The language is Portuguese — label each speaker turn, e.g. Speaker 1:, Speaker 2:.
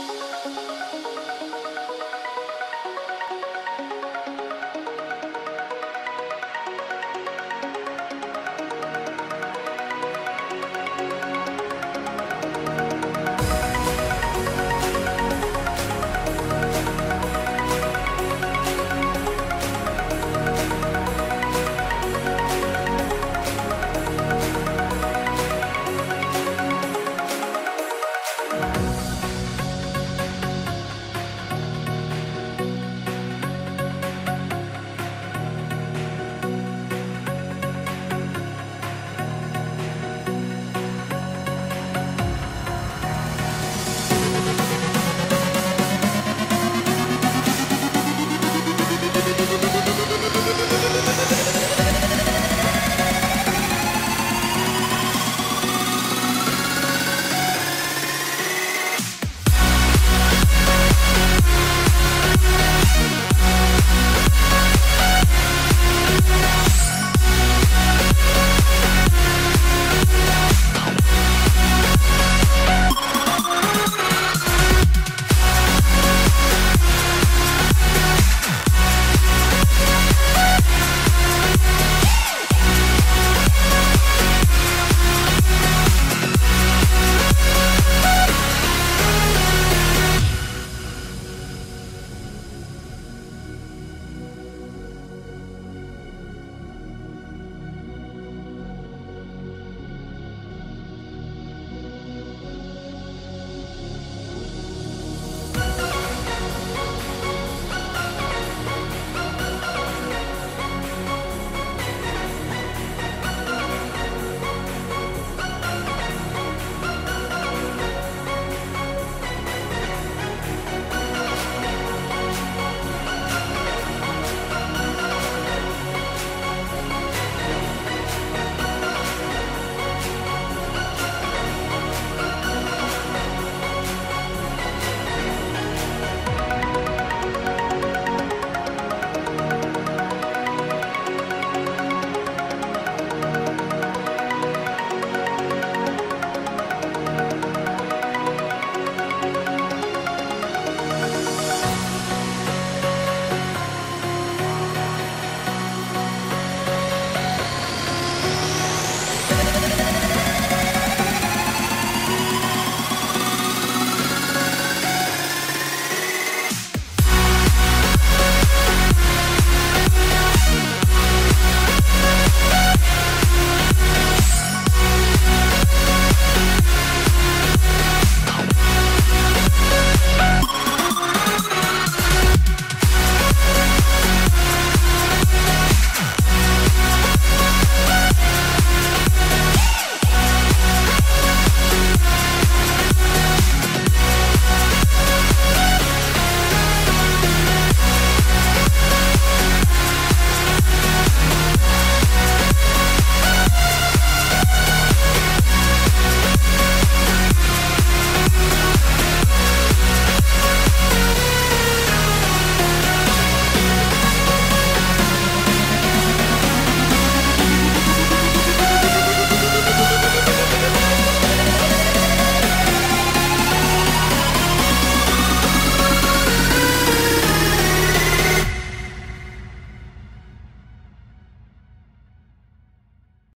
Speaker 1: Música